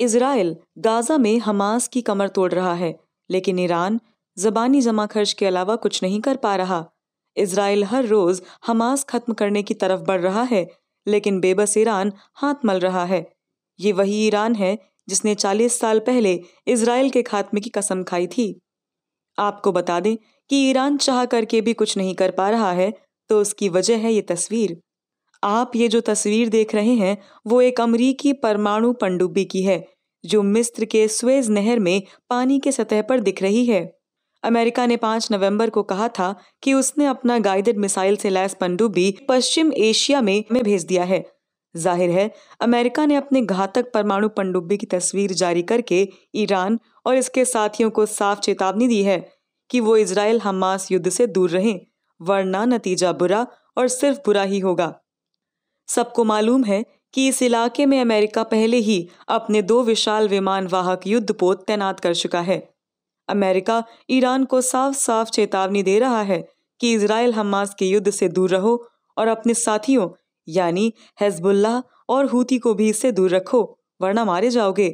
Israel Gaza में Hamas की कमर तोड़ रहा है, लेकिन ईरान जबानी जमा खर्च के अलावा कुछ नहीं कर पा रहा। इसराइल हर रोज हमास खत्म करने की तरफ़ बढ़ रहा है, लेकिन बेबस ईरान हाथ मल रहा है। ये वही ईरान है जिसने 40 साल पहले इसराइल के खात्मे की कसम खाई थी। आपको बता दें कि ईरान चाह करके भी कुछ नहीं कर पा रहा है तो उसकी वजह है ये तस्वीर। आप ये जो तस्वीर देख रहे हैं वो एक अमरीकी परमाणु पनडुब्बी की है जो मिस्र के स्वेज नहर में पानी के सतह पर दिख रही है। अमेरिका ने 5 नवंबर को कहा था कि उसने अपना गाइडेड मिसाइल से लैस पनडुब्बी पश्चिम एशिया में, में भेज दिया है। ज़ाहिर है अमेरिका ने अपने घातक परमाणु पनडुब्बी की तस्वीर जारी करके ईरान और इसके साथियों को साफ़ चेतावनी दी है कि वो इसराइल हमास युद्ध से दूर रहें वरना नतीजा बुरा और सिर्फ़ बुरा ही होगा। सबको मालूम है कि इस इलाके में अमेरिका पहले ही अपने दो विशाल विमान वाहक युद्धपोत तैनात कर चुका है। अमेरिका ईरान को साफ़ साफ़ चेतावनी दे रहा है कि इसराइल हमास के युद्ध से दूर रहो और अपने साथियों, यानी हेजबुल्लाह और हूती को भी इससे दूर रखो, वरना मारे जाओगे।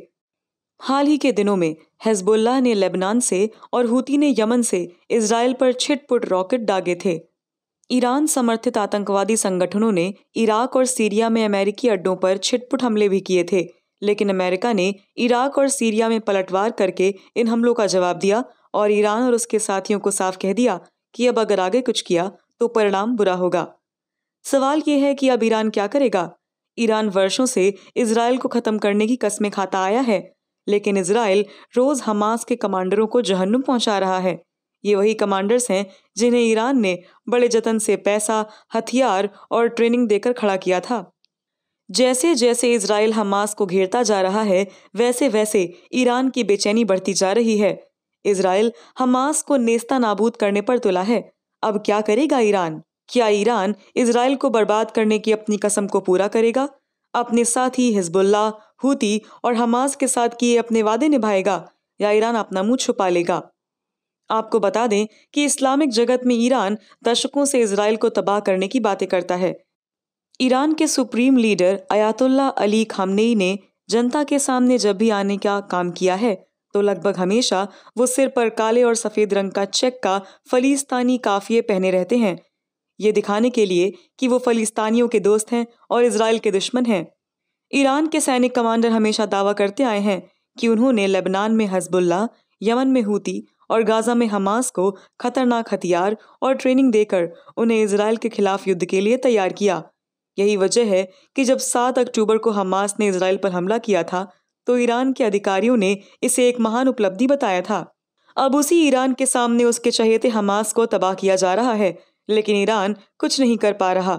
हाल ही के दिनों में हेजबुल्लाह ने लेबनान से और हूती ने यमन से इसराइल पर छिटपुट रॉकेट दागे थे। ईरान समर्थित आतंकवादी संगठनों ने इराक और सीरिया में अमेरिकी अड्डों पर छिटपुट हमले भी किए थे, लेकिन अमेरिका ने इराक और सीरिया में पलटवार करके इन हमलों का जवाब दिया और ईरान और उसके साथियों को साफ़ कह दिया कि अब अगर आगे कुछ किया तो परिणाम बुरा होगा। सवाल यह है कि अब ईरान क्या करेगा? ईरान वर्षों से इसराइल को खत्म करने की कस्में खाता आया है, लेकिन इसराइल रोज हमास के कमांडरों को जहन्नुम पहुँचा रहा है। ये वही कमांडर्स हैं, जिन्हें ईरान ने बड़े जतन से पैसा, हथियार और ट्रेनिंग देकर खड़ा किया था। जैसे जैसे इसराइल हमास को घेरता जा रहा है वैसे वैसे ईरान की बेचैनी बढ़ती जा रही है। इसराइल हमास को नेस्ता नाबूद करने पर तुला है। अब क्या करेगा ईरान? क्या ईरान इसराइल को बर्बाद करने की अपनी कसम को पूरा करेगा? अपने साथ ही हिजबुल्ला हूती और हमास के साथ किए अपने वादे निभाएगा या ईरान अपना मुँह छुपा लेगा? आपको बता दें कि इस्लामिक जगत में ईरान दशकों से इसराइल को तबाह करने की बातें करता है। ईरान के supreme leader Ayatollah Ali Khamenei ने जनता के सामने जब भी आने का काम किया है तो लगभग हमेशा वो सिर पर काले और सफ़ेद रंग का चेक का फलिस्तानी काफिए पहने रहते हैं। ये दिखाने के लिए कि वो फलिस्तानियों के दोस्त हैं और इसराइल के दुश्मन हैं। ईरान के सैनिक कमांडर हमेशा दावा करते आए हैं कि उन्होंने लेबनान में हजबुल्ला यमन में हूती और गाजा में हमास को खतरनाक हथियार और ट्रेनिंग देकर उन्हें इसराइल के खिलाफ युद्ध के लिए तैयार किया। यही वजह है कि जब 7 अक्टूबर को हमास ने इसराइल पर हमला किया था तो ईरान के अधिकारियों ने इसे एक महान उपलब्धि बताया था। अब उसी ईरान के सामने उसके चहेते हमास को तबाह किया जा रहा है, लेकिन ईरान कुछ नहीं कर पा रहा।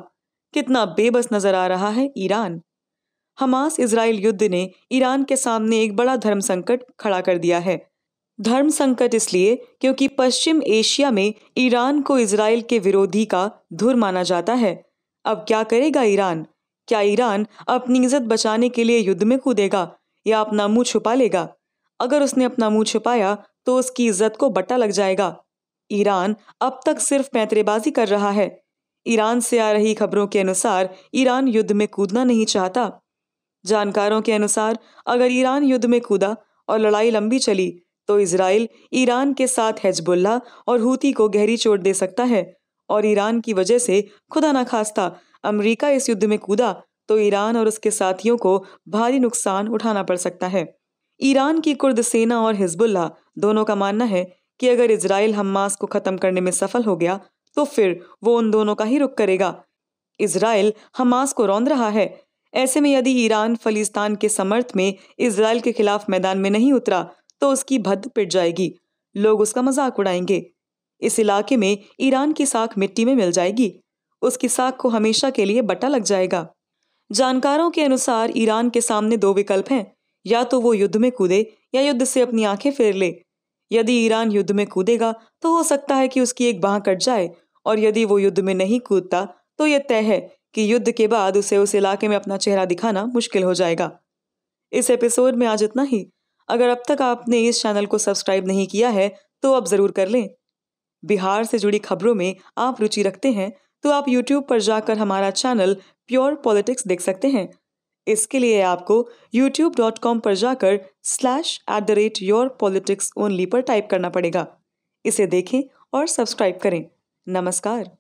कितना बेबस नज़र आ रहा है ईरान। हमास इसराइल युद्ध ने ईरान के सामने एक बड़ा धर्म संकट खड़ा कर दिया है। धर्म संकट इसलिए क्योंकि पश्चिम एशिया में ईरान को इसराइल के विरोधी का धुर माना जाता है। अब क्या करेगा ईरान? क्या ईरान अपनी इज़्ज़त बचाने के लिए युद्ध में कूदेगा या अपना मुँह छुपा लेगा? अगर उसने अपना मुँह छुपाया तो उसकी इज़्ज़त को बट्टा लग जाएगा। ईरान अब तक सिर्फ़ पैंतरेबाजी कर रहा है। ईरान से आ रही खबरों के अनुसार ईरान युद्ध में कूदना नहीं चाहता। जानकारों के अनुसार, अगर ईरान युद्ध में कूदा और लड़ाई लंबी चली तो इसराइल ईरान के साथ हेजबुल्ला और हूती को गहरी चोट दे सकता है और ईरान की वजह से खुदा न खास्ता अमेरिका इस युद्ध में कूदा तो ईरान और उसके साथियों को भारी नुकसान उठाना पड़ सकता है। ईरान की कुर्द सेना और हिजबुल्ला दोनों का मानना है कि अगर इसराइल हमास को खत्म करने में सफल हो गया तो फिर वो उन दोनों का ही रुख करेगा। इसराइल हमास को रौंद रहा है। ऐसे में यदि ईरान फलिस्तान के समर्थ में इसराइल के खिलाफ मैदान में नहीं उतरा तो उसकी भद्द पिट जाएगी। लोग उसका मज़ाक उड़ाएँगे। इस इलाके में ईरान की साख मिट्टी में मिल जाएगी। उसकी साख को हमेशा के लिए बट्टा लग जाएगा। जानकारों के अनुसार ईरान के सामने दो विकल्प हैं। या तो वो युद्ध में कूदे या युद्ध से अपनी आँखें फेर ले। यदि ईरान युद्ध में कूदेगा तो हो सकता है कि उसकी एक बाह कट जाए। और यदि वो युद्ध में नहीं कूदता तो यह तय है कि युद्ध के बाद उसे उस इलाके में अपना चेहरा दिखाना मुश्किल हो जाएगा। इस एपिसोड में आज इतना ही। अगर अब तक आपने इस चैनल को सब्सक्राइब नहीं किया है तो अब ज़रूर कर लें। बिहार से जुड़ी खबरों में आप रुचि रखते हैं तो आप यूट्यूब पर जाकर हमारा चैनल प्योर पॉलिटिक्स देख सकते हैं। इसके लिए आपको youtube.com पर जाकर slash at the rate your politics only पर टाइप करना पड़ेगा। इसे देखें और सब्सक्राइब करें। नमस्कार।